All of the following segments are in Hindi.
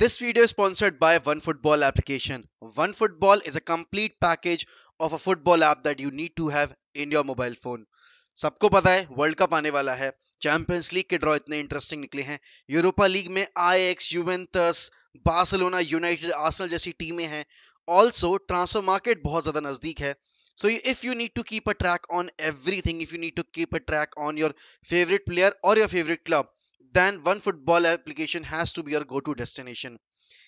This video is sponsored by One Football application. One Football is a complete package of a football app that you need to have in your mobile phone. सबको पता है वर्ल्ड कप आने वाला है चैंपियंस लीग के ड्रॉ इतने इंटरेस्टिंग निकले हैं यूरोपा लीग में आई x Juventus Barcelona United Arsenal जैसी टीमें हैं ऑल्सो ट्रांसफ़र मार्केट बहुत ज़्यादा नज़दीक है so if you need to keep a track on everything if you need to keep a track on your favourite player और your favourite club then one football application has to be your go-to destination.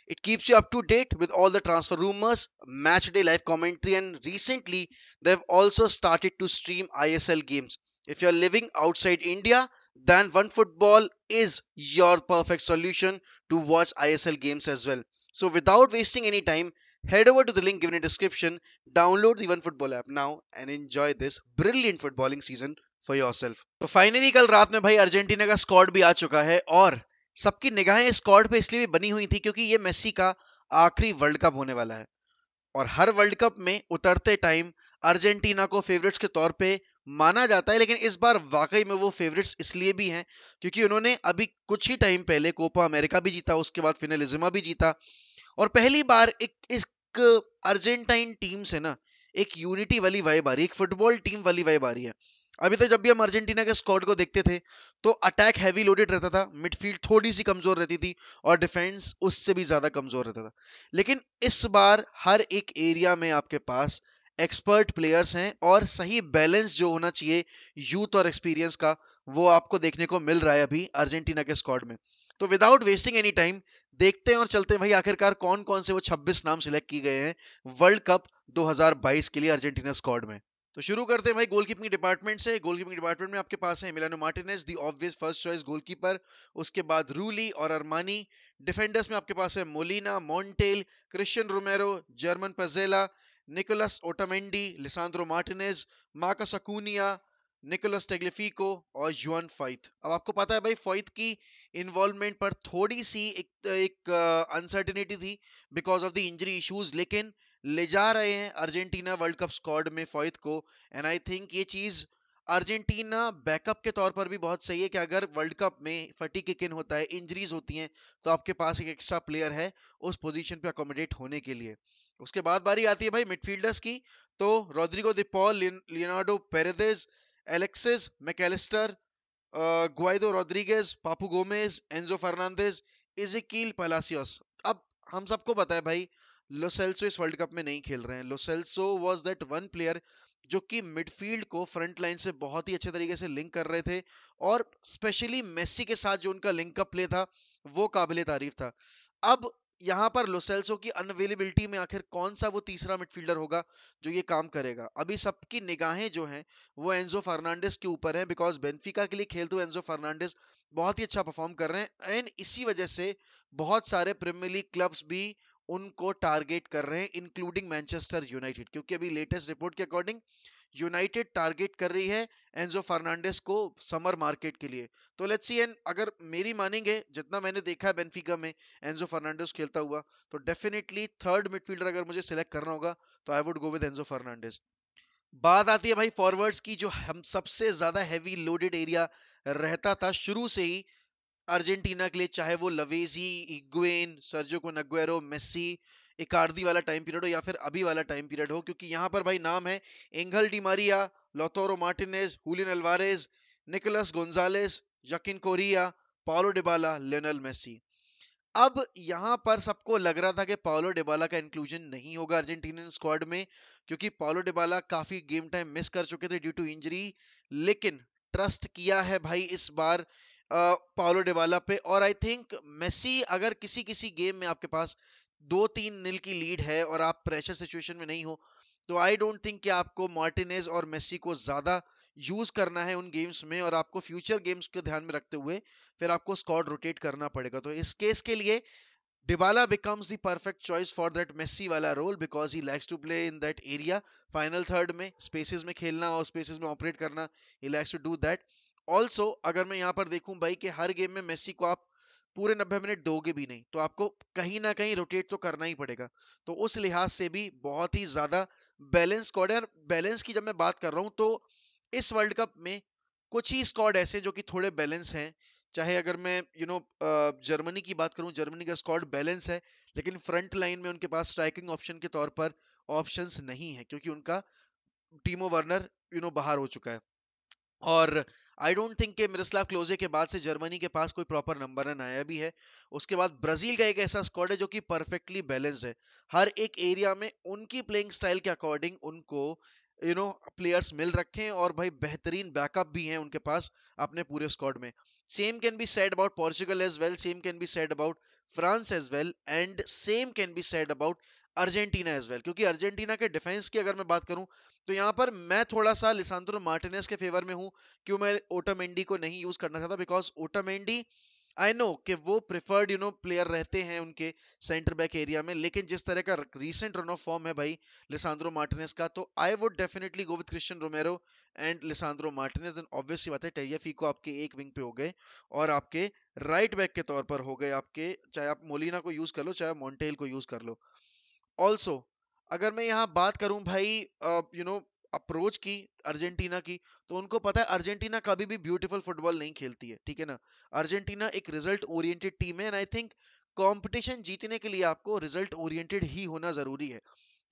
It keeps you up to date with all the transfer rumors, match day live commentary, and recently they've also started to stream ISL games. If you're living outside India, then one football is your perfect solution to watch ISL games as well. So without wasting any time, head over to the link given in description, download the OneFootball app now and enjoy this brilliant footballing season for yourself. तो फाइनली कल रात में भाई अर्जेंटीना का स्क्वाड भी आ चुका है और सबकी निगाहें स्क्वाड पे इसलिए भी बनी हुई थी क्योंकि ये मेसी का आखिरी वर्ल्ड कप होने वाला है। और हर वर्ल्ड कप में उतरते टाइम अर्जेंटीना को फेवरेट्स के तौर पे माना जाता है लेकिन इस बार वाकई में वो फेवरेट्स इसलिए भी हैं क्योंकि उन्होंने अभी कुछ ही टाइम पहले कोपा अमेरिका भी जीता उसके बाद फिनलिज्मा भी जीता। और पहली बार एक इस अर्जेंटाइन टीम से ना, एक यूनिटी वाली वाइब आ रही है, एक फुटबॉल टीम वाली वाइब आ रही है। अभी तक जब भी हम अर्जेंटीना के स्क्वाड को देखते थे तो अटैक हैवी लोडेड रहता था, मिडफील्ड थोड़ी सी कमज़ोर रहती थी, और डिफेंस उससे भी ज़्यादा कमज़ोर रहता था। लेकिन इस बार हर एक एरिया में आपके पास एक्सपर्ट प्लेयर्स हैं, और सही बैलेंस जो होना चाहिए, यूथ और एक्सपीरियंस का, वो आपको देखने को मिल रहा है अभी अर्जेंटीना के स्कॉड में। तो विदाउट वेस्टिंग एनी टाइम देखते हैं और चलते हैं, भाई, आखिरकार कौन कौन से वो 26 नाम सिलेक्ट किए गए हैं वर्ल्ड कप 2022 के लिए अर्जेंटीना स्क्वाड में। तो शुरू करते हैं, भाई गोलकीपिंग डिपार्टमेंट से। गोलकीपिंग डिपार्टमेंट में आपके पास है Emiliano Martinez the obvious first choice goalkeeper उसके बाद रूली और अरमानी डिफेंडर्स में आपके पास है Molina Montiel Cristian Romero German Pezzella Nicolas Otamendi Lisandro Martinez Marcos Acuna Nicolas Tagliafico और जुआन फाइथ अब आपको पता है भाई फाइथ की इन्वॉल्वमेंट पर थोड़ी सी एक एक अनसर्टिनिटी थी because of the injury issues लेकिन ले जा रहे हैं अर्जेंटीना वर्ल्ड कप स्क्वाड में फॉयत को। एंड आई थिंक ये चीज़ अर्जेंटीना बैकअप के तौर पर भी बहुत सही है कि अगर वर्ल्ड कप में फटी किक इन होता है इंजरीज होती हैं तो आपके पास एक एक्स्ट्रा प्लेयर है उस पोजीशन पे अकोमोडेट होने के लिए। उसके बाद बारी आती है भाई मिडफील्डर्स की तो Rodrigo De Paul Leonardo Paredes Alexis Mac Allister Guido Rodriguez Papu Gomez Enzo Fernandez Exequiel Palacios अब हम सबको पता है भाई लोसेल्सो इस वर्ल्ड कप में नहीं खेल रहे हैं। Lo Celso was that one player जो कि मिडफील्ड को फ्रंट लाइन से बहुत ही अच्छे तरीके से लिंक कर रहे थे और स्पेशली मेसी के साथ जो उनका लिंकअप प्ले था, वो काबिल तारीफ़ था। अब यहाँ पर लोसेल्सो की अनअवेलेबिलिटी में आखिर कौन सा वो तीसरा मिडफील्डर होगा जो ये काम करेगा? अभी सबकी निगाहें जो हैं, वो एंजो फर्नांडिस के ऊपर हैं बिकॉज़ बेनफिका के लिए खेलते हुए एंजो फर्नांडिस बहुत ही अच्छा परफॉर्म कर रहे हैं एंड इसी वजह से बहुत सारे प्रीमियर लीग क्लब्स भी उनको टारगेट कर रहे हैं इंक्लूडिंग मैनचेस्टर यूनाइटेड क्योंकि अभी लेटेस्ट रिपोर्ट के अकॉर्डिंग यूनाइटेड टारगेट कर रही है एंजो फर्नांडिस को समर मार्केट के लिए। तो लेट्स सी एंड अगर मेरी मानेंगे जितना मैंने देखा है बेनफिका में, एंजो फर्नांडिस खेलता हुआ तो डेफिनेटली थर्ड मिडफील्डर अगर मुझे सिलेक्ट करना होगा तो I would go with Enzo Fernandez. बात आती है भाई फॉरवर्ड्स की, जो हम सबसे ज़्यादा हैवी लोडेड एरिया रहता था शुरू से ही, अर्जेंटीना के लिए, चाहे वो लवेजी, इग्वेन सर्जो को नग्वेरो, मेस्सी इकार्दी वाला टाइम पीरियड हो या फिर अभी वाला टाइम पीरियड हो, क्योंकि यहाँ पर भाई नाम है Angel Di Maria Lautaro Martinez, Julian Alvarez, Nicolas Gonzalez, Joaquin Correa, Paulo Dybala, Lionel Messi अब यहाँ पर सबको लग रहा था कि पाओलो डिबाला का इंक्लूजन नहीं होगा अर्जेंटीनियन स्क्वाड में, क्योंकि पाओलो डिबाला काफ़ी गेम टाइम मिस कर चुके थे ड्यू टू इंजरी लेकिन ट्रस्ट किया है भाई इस बार पाओलो डिबाला पे। और आई थिंक मेसी अगर किसी किसी गेम में आपके पास दो तीन नील की लीड है और आप प्रेशर सिचुएशन में नहीं हो तो आई डोंट थिंक कि आपको मार्टिनेज और मेसी को ज़्यादा यूज़ करना है उन गेम्स में और आपको फ्यूचर गेम्स को ध्यान में रखते हुए फिर आपको स्कॉड रोटेट करना पड़ेगा। तो इस केस के लिए Dybala becomes the perfect choice for that Messi वाला role because he likes to play in that area, final third में, spaces में खेलना और spaces में ऑपरेट करना, he likes to do that. Also अगर मैं यहाँ पर देखूँ भाई कि हर गेम में मेसी को आप पूरे नब्बे मिनट दोगे भी नहीं तो आपको कहीं ना कहीं रोटेट तो करना ही पड़ेगा। तो उस लिहाज से भी बहुत ही ज़्यादा बैलेंस स्क्वाड है बैलेंस की जब मैं बात कर रहा हूँ तो इस वर्ल्ड कप में कुछ ही स्क्वाड ऐसे जो कि थोड़े बैलेंस हैं। चाहे अगर मैं यू नो जर्मनी की बात करूँ जर्मनी का स्क्वाड बैलेंस है, लेकिन फ्रंट लाइन में उनके पास स्ट्राइकिंग ऑप्शन के तौर पर ऑप्शंस नहीं है, क्योंकि उनका टीमो वर्नर यू नो बाहर हो चुका है। और आई डोंट थिंक के मिरस्लाव क्लोजे के बाद से जर्मनी के पास कोई प्रॉपर नंबर रन आया भी है। उसके बाद ब्राज़ील का एक ऐसा स्क्वाड है जो कि परफेक्टली बैलेंस्ड है। हर एक एरिया में उनकी प्लेइंग स्टाइल के अकॉर्डिंग उनको यू नो प्लेयर्स मिल रखे हैं और भाई बेहतरीन बैकअप भी हैं उनके पास अपने पूरे स्क्वाड में। Same can be said about Portugal as well same can be said about France as well and same can be said about Argentina as well क्योंकि अर्जेंटीना के डिफेंस की अगर मैं बात करूँ तो यहाँ पर मैं थोड़ा सा लिसांद्रो मार्टिनेस के फेवर में हूँ। क्यों मैं ओटामेंडी को नहीं यूज़ करना चाहता? बिकॉज़ ओटामेंडी आई नो कि वो प्रिफर्ड यू नो प्लेयर रहते हैं उनके सेंटर बैक एरिया में, लेकिन जिस तरह का रीसेंट रन ऑफ़ फॉर्म है भाई लिसांद्रो मार्टिनेस का तो I would definitely go with Cristian Romero and Lisandro Martinez then obviously बात है टेरियाफी को आपके एक विंग पे हो गए और आपके राइट बैक के तौर पर हो गए आपके, चाहे आप मोलिना को यूज़ कर लो, चाहे मॉन्टेल को यूज़ कर लो। ऑल्सो अगर मैं यहाँ बात करूँ भाई यू नो अप्रोच की अर्जेंटीना की तो उनको पता है अर्जेंटीना कभी भी ब्यूटीफुल फुटबॉल नहीं खेलती है, ठीक है ना? अर्जेंटीना एक रिज़ल्ट ओरिएंटेड टीम है, एंड आई थिंक कंपटीशन जीतने के लिए आपको रिज़ल्ट ओरिएंटेड ही होना ज़रूरी है,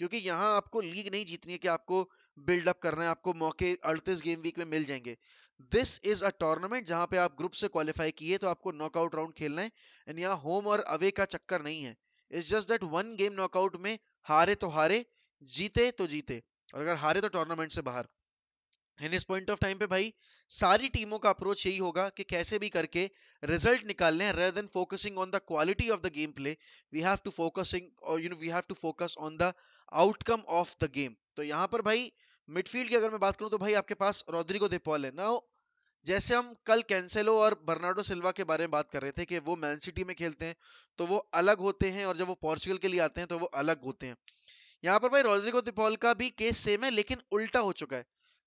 क्योंकि यहाँ आपको लीग नहीं जीतनी है कि आपको बिल्डअप करना है, आपको मौके अड़तीस गेम वीक में मिल जाएँगे। दिस इज़ अ टूर्नामेंट जहाँ पे आप ग्रुप से क्वालिफाई किए तो आपको नॉकआउट राउंड खेलना है, एंड यहाँ होम और अवे का चक्कर नहीं है। It's just that one game knockout में हारे तो हारे, जीते तो जीते। और अगर हारे तो टूर्नामेंट से बाहर। एंड इस पॉइंट ऑफ़ टाइम पे भाई, सारी टीमों का अप्रोच यही होगा कि कैसे भी करके रिज़ल्ट निकालने हैं rather than focusing on the quality of the game play we have to focusing और you know we have to focus on the outcome of the game तो यहाँ पर भाई मिडफील्ड की अगर मैं बात करूँ तो भाई आपके पास रोद्रिगो देपॉल है। ना जैसे हम कल कैंसेलो और बर्नाडो सिल्वा के बारे में बात कर रहे थे कि वो मैन सिटी में खेलते हैं तो वो अलग होते हैं और जब वो पोर्चुगल के लिए आते हैं तो वो अलग होते हैं। यहाँ पर भाई रोड्रिगो दिपॉल का भी केस सेम है, लेकिन उल्टा हो चुका है।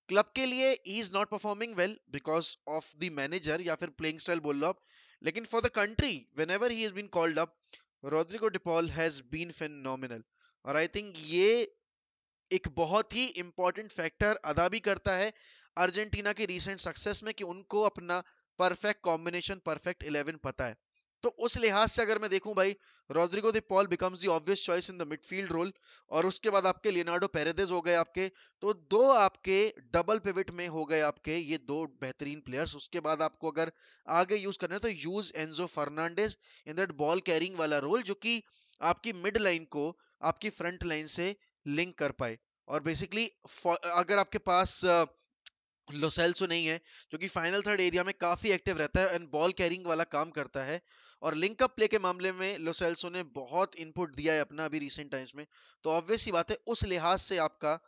क्लब के लिए he is not performing well because of the manager या फिर प्लेइंग स्टाइल बोल लो आप। लेकिन for the country whenever he been called up Rodrigo De Paul has been phenomenal और आई थिंक ये एक बहुत ही इंपॉर्टेंट फैक्टर अदा भी करता है अर्जेंटीना के रिसेंट सक्सेस में कि उनको अपना परफेक्ट कॉम्बिनेशन परफेक्ट इलेवन पता है। तो उस लिहाज से अगर मैं देखूँ भाई, Rodrigo De Paul becomes the obvious choice in the midfield role और उसके बाद आपके लियोनार्डो पेरेदेज हो गए आपके तो दो आपके डबल पिविट में हो गए आपके, ये दो बेहतरीन प्लेयर्स उसके बाद आपको अगर आगे यूज़ करना है तो use Enzo Fernandez in that ball carrying वाला रोल जो कि आपकी मिड लाइन को, आपकी फ्रंट लाइन से लिंक कर पाए। और बेसिकली अगर आपके पास लोसेल्सो नहीं है, जो कि फाइनल थर्ड एरिया में काफ़ी एक्टिव रहता है एंड बॉल कैरिंग वाला काम करता है। और लिंकअप प्ले के मामले में लोसेल्सो ने बहुत इनपुट दिया है अपना अभी रिसेंट टाइम्स में। तो ऑब्वियस ही बात है, उस लिहाज से आपका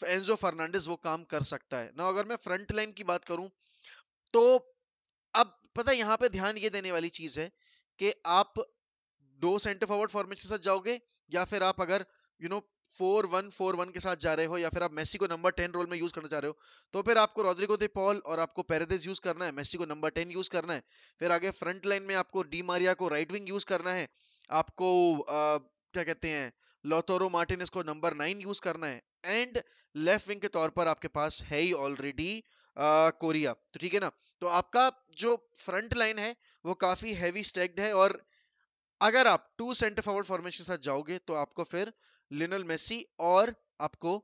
एंजो फर्नांडिस वो काम कर सकता है। ना अगर मैं फ्रंट लाइन की बात करूँ तो अब पता है, यहाँ पे ध्यान ये देने वाली चीज़ है कि आप दो सेंटर फॉरवर्ड फॉर्मेट के साथ जाओगे या फिर आप अगर you know four one four one के साथ जा रहे हो या फिर आप मेसी को नंबर टेन रोल में यूज़ करना चाह रहे हो तो फिर आपको रोड्रिगो दे पॉल और आपको पेरेदेस यूज़ करना है मेसी को नंबर टेन यूज़ करना है फिर आगे फ्रंट लाइन में आपको डी मारिया को राइट विंग यूज़ करना है आपको आ, क्या कहते हैं लोटोरो मार्टिन को नंबर नाइन यूज़ करना है एंड लेफ़्ट विंग के तौर पर आपके पास है ही ऑलरेडी कोरिया तो ठीक है ना तो आपका जो फ्रंट लाइन है वो काफ़ी हैवी स्टेक्ड है और अगर आप टू सेंटर फॉरवर्ड फॉर्मेशन के साथ जाओगे तो आपको फिर लिनल मेसी और आपको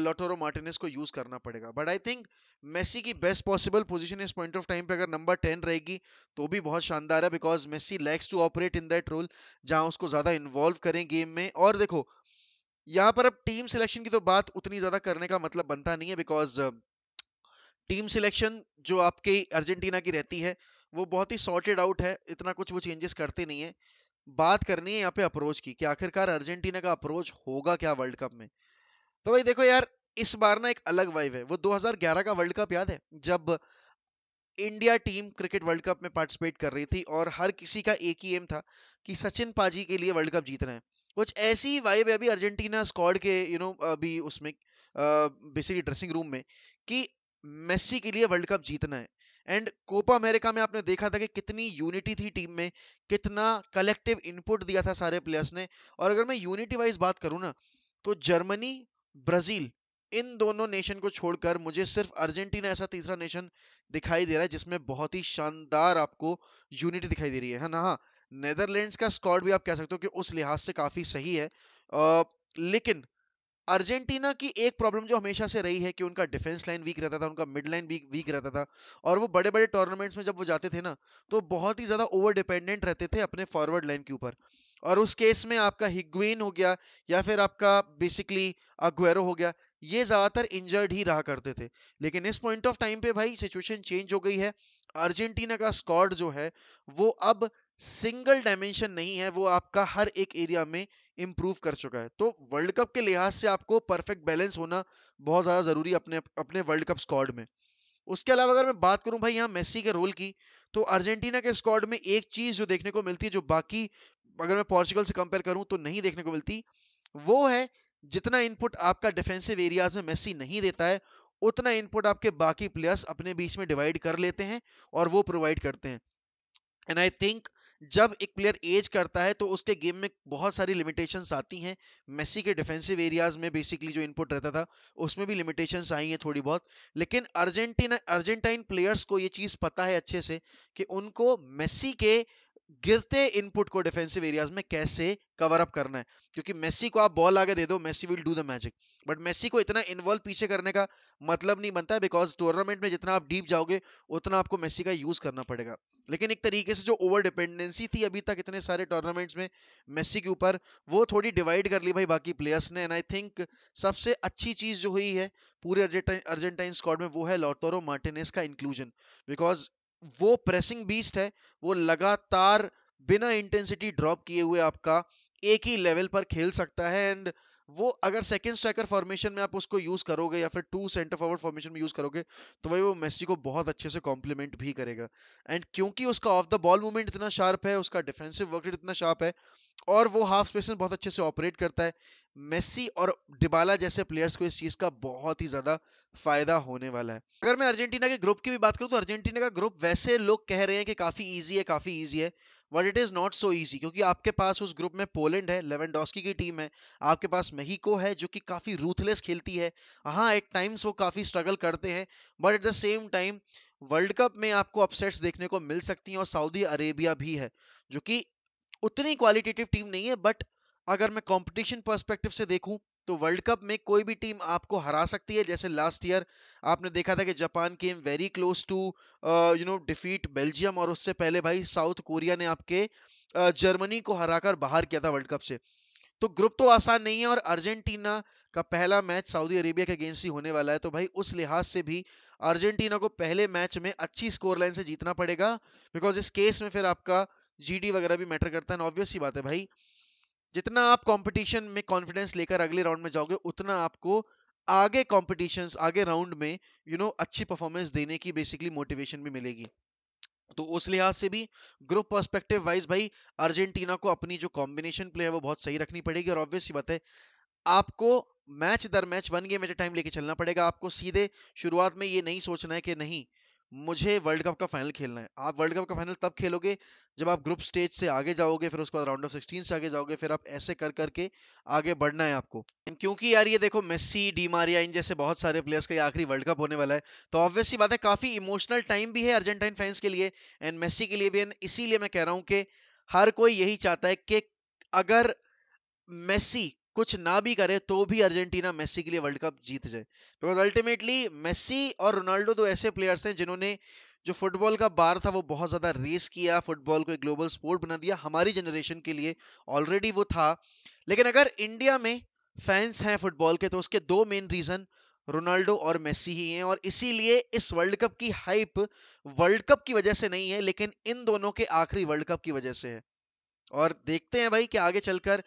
लोटोरो मार्टिनेस को यूज़ करना पड़ेगा। बट आई थिंक मेसी की बेस्ट पॉसिबल पोजीशन इस पॉइंट ऑफ़ टाइम पे अगर नंबर टेन रहेगी तो भी बहुत शानदार है because Messi likes to operate in that role जहाँ उसको ज़्यादा इन्वॉल्व करें गेम में। और देखो, यहाँ पर अब टीम सिलेक्शन की तो बात उतनी ज़्यादा करने का मतलब बनता नहीं है बिकॉज़ टीम सिलेक्शन जो आपके अर्जेंटीना की रहती है, वो बहुत ही सॉर्टेड आउट है, इतना कुछ वो चेंजेस करते नहीं है। बात करनी है यहाँ पे अप्रोच की कि आखिरकार अर्जेंटीना का अप्रोच होगा क्या वर्ल्ड कप में? तो भाई देखो यार, इस बार ना एक अलग वाइव है। वो 2011 का वर्ल्ड कप याद है? जब India team cricket world cup में पार्टिसिपेट कर रही थी और हर किसी का एक ही एम था कि सचिन पाजी के लिए वर्ल्ड कप जीतना है। कुछ ऐसी वाइब है अभी अर्जेंटीना स्क्वाड के यू नो अभी उसमें बेसिकली ड्रेसिंग रूम में कि मेसी के लिए वर्ल्ड कप जीतना है। एंड कोपा अमेरिका में आपने देखा था कि कितनी यूनिटी थी टीम में कितना कलेक्टिव इनपुट दिया था सारे प्लेयर्स ने। और अगर मैं यूनिटी वाइज बात करूँ ना तो जर्मनी ब्राज़ील इन दोनों नेशन को छोड़कर मुझे सिर्फ़ अर्जेंटीना ऐसा तीसरा नेशन दिखाई दे रहा है जिसमें बहुत ही शानदार आपको यूनिटी दिखाई दे रही है। ना? हाँ नेदरलैंड्स का स्कॉड भी आप कह सकते हो कि उस लिहाज से काफ़ी सही है। आ, लेकिन अर्जेंटीना की एक प्रॉब्लम जो हमेशा से रही है कि उनका डिफेंस लाइन वीक रहता था, उनका मिड लाइन वीक वीक रहता था और वो बड़े बड़े टूर्नामेंट्स में जब वो जाते थे ना तो बहुत ही ज़्यादा ओवर डिपेंडेंट रहते थे अपने फॉरवर्ड लाइन के ऊपर और उस केस में आपका हिग्वेन हो गया या फिर आपका बेसिकली अग्वेरो हो गया, ये ज़्यादातर इंजर्ड ही रहा करते थे। लेकिन इस पॉइंट ऑफ़ टाइम पे भाई सिचुएशन चेंज हो गई है। अर्जेंटीना का स्कॉड जो है, वो अब सिंगल डायमेंशन नहीं है, वो आपका हर एक एरिया में इंप्रूव कर चुका है। तो वर्ल्ड कप के लिहाज से आपको परफेक्ट बैलेंस होना बहुत ज़्यादा ज़रूरी अपने अपने वर्ल्ड कप स्क्वाड में। उसके अलावा अगर मैं बात करूँ भाई यहाँ मेसी के रोल की तो अर्जेंटीना के स्क्वाड में एक चीज़ जो देखने को मिलती है जो बाकी अगर मैं पोर्चुगल से कंपेयर करूँ तो नहीं देखने को मिलती, वो है जितना इनपुट आपका डिफेंसिव एरियाज़ में मेसी नहीं देता है, उतना इनपुट आपके बाकी प्लेयर्स अपने बीच में डिवाइड कर लेते हैं और वो प्रोवाइड करते हैं। एंड आई थिंक जब एक प्लेयर एज करता है तो उसके गेम में बहुत सारी लिमिटेशन आती हैं। मेसी के डिफेंसिव एरियाज़ में बेसिकली जो इनपुट रहता था, उसमें भी लिमिटेशन आई हैं थोड़ी बहुत। लेकिन अर्जेंटीना, अर्जेंटाइन प्लेयर्स को ये चीज़ पता है अच्छे से कि उनको मेसी के गिरते इनपुट को डिफेंसिव एरियाज़ में कैसे कवर अप करना है? क्योंकि मेसी को आप बॉल आगे दे दो Messi will do the magic but Messi को इतना इन्वॉल्व पीछे करने का मतलब नहीं बनता है बिकॉज़ टूर्नामेंट में जितना आप डीप जाओगे, उतना आपको मेसी का यूज़ करना पड़ेगा. लेकिन एक तरीके से जो ओवर डिपेंडेंसी थी अभी तक इतने सारे टूर्नामेंट्स में मेसी के ऊपर, वो थोड़ी डिवाइड कर ली भाई बाकी प्लेयर्स ने. एंड आई थिंक सबसे अच्छी चीज़ जो हुई है पूरे अर्जेंटाइन स्क्वाड में वो है लॉटोरो मार्टिनेस का इंक्लूजन बिकॉज़ वो प्रेसिंग बीस्ट है, वो लगातार बिना इंटेंसिटी ड्रॉप किए हुए आपका एक ही लेवल पर खेल सकता है एंड वो अगर सेकंड स्ट्राइकर फॉर्मेशन में आप उसको यूज़ करोगे या फिर टू सेंटर फॉरवर्ड फॉर्मेशन में यूज़ करोगे तो वही वो मेसी को बहुत अच्छे से कॉम्प्लीमेंट भी करेगा। एंड क्योंकि उसका ऑफ़ द बॉल मूवमेंट इतना शार्प है, उसका डिफेंसिव वर्क इतना शार्प है, और वो हाफ़ स्पेस में बहुत अच्छे से ऑपरेट करता है मेसी और डिबाला जैसे प्लेयर्स को इस चीज़ का बहुत ही ज़्यादा फ़ायदा होने वाला है। अगर मैं अर्जेंटीना के ग्रुप की भी बात करूँ तो अर्जेंटीना का ग्रुप वैसे लोग कह रहे हैं कि काफ़ी ईजी है, काफ़ी ईजी है। But it is not so easy क्योंकि आपके पास उस ग्रुप में पोलैंड है लेवेंडोस्की की टीम है, आपके पास मेहिको है, जो कि काफ़ी रूथलेस खेलती है। हाँ एट टाइम्स वो काफ़ी स्ट्रगल करते हैं but at the same time world cup में आपको अपसेट्स देखने को मिल सकती हैं और सऊदी अरेबिया भी है, जो कि उतनी क्वालिटेटिव टीम नहीं है बट अगर मैं कंपटीशन पर्सपेक्टिव से देखूँ तो वर्ल्ड कप में कोई भी टीम आपको हरा सकती है। जैसे लास्ट ईयर आपने देखा था कि Japan came very close to you know defeat Belgium और उससे पहले भाई साउथ कोरिया ने आपके जर्मनी uh, को हराकर बाहर किया था वर्ल्ड कप से। तो ग्रुप तो आसान नहीं है और अर्जेंटीना का पहला मैच सऊदी अरेबिया के अगेंस्ट ही होने वाला है। तो भाई उस लिहाज से भी अर्जेंटीना को पहले मैच में अच्छी स्कोर लाइन से जीतना पड़ेगा। बिकॉज़ इस केस में फिर आपका जीडी वगैरह भी मैटर करता है। ऑब्वियस ही बात है भाई जितना आप कंपटीशन में कॉन्फिडेंस लेकर अगले राउंड में जाओगे उतना आपको आगे कॉम्पिटिशन आगे राउंड में यू you नो know, अच्छी परफॉर्मेंस देने की बेसिकली मोटिवेशन भी मिलेगी। तो उस लिहाज से भी ग्रुप पर्सपेक्टिव वाइज भाई अर्जेंटीना को अपनी जो कॉम्बिनेशन प्ले है वो बहुत सही रखनी पड़ेगी और ऑब्वियस बात है आपको match there match one game at a time लेके चलना पड़ेगा आपको सीधे शुरुआत में ये नहीं सोचना है कि नहीं मुझे वर्ल्ड कप का फाइनल खेलना है। आप वर्ल्ड कप का फाइनल तब खेलोगे जब आप ग्रुप स्टेज से आगे जाओगे, फिर उसके बाद राउंड ऑफ़ सिक्सटीन से आगे जाओगे, फिर आप ऐसे कर, करके आगे बढ़ना है आपको। क्योंकि यार ये देखो मेस्सी, डी मारिया, इन जैसे बहुत सारे प्लेयर्स का ये आखिरी वर्ल्ड कप होने वाला है। तो ऑब्वियसली बात है, काफ़ी इमोशनल टाइम भी है अर्जेंटाइन फैंस के लिए एंड मेस्सी के लिए भी एंड इसीलिए मैं कह रहा हूँ कि हर कोई यही चाहता है कि अगर मेस्सी कुछ ना भी करे तो भी अर्जेंटीना मेस्सी के लिए वर्ल्ड कप जीत जाए। बिकॉज़ अल्टीमेटली मेस्सी और रोनाल्डो दो ऐसे प्लेयर्स हैं जिन्होंने जो फुटबॉल का बार था वो बहुत ज़्यादा रेस किया फुटबॉल को एक ग्लोबल स्पोर्ट बना दिया, हमारी जनरेशन के लिए ऑलरेडी वो था। लेकिन अगर इंडिया में फैंस हैं फुटबॉल के तो उसके दो मेन रीजन रोनाल्डो और मेस्सी ही हैं। और इसीलिए इस वर्ल्ड कप की हाइप वर्ल्ड कप की वजह से नहीं है, लेकिन इन दोनों के आखिरी वर्ल्ड कप की वजह से है। और देखते हैं भाई कि आगे चलकर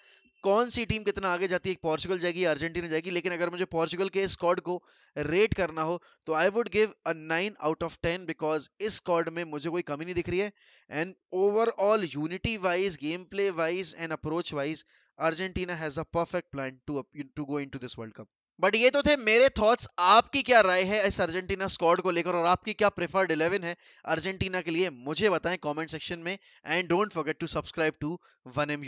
कौन सी टीम कितना आगे जाती है? पोर्चुगल जाएगी, अर्जेंटीना जाएगी, लेकिन अगर मुझे पोर्चुगल के स्कॉड को रेट करना हो तो I would give a nine out of ten because इस स्क्वाड में मुझे कोई कमी नहीं दिख रही है। And overall unity wise game play wise and approach wise Argentina has a perfect plan to to go into this world cup but ये तो थे मेरे थॉट्स आपकी क्या राय है इस अर्जेंटीना स्क्वाड को लेकर और आपकी क्या प्रेफर्ड इलेवन है अर्जेंटीना के लिए? मुझे बताएँ कमेंट सेक्शन में। And don't forget to subscribe to one M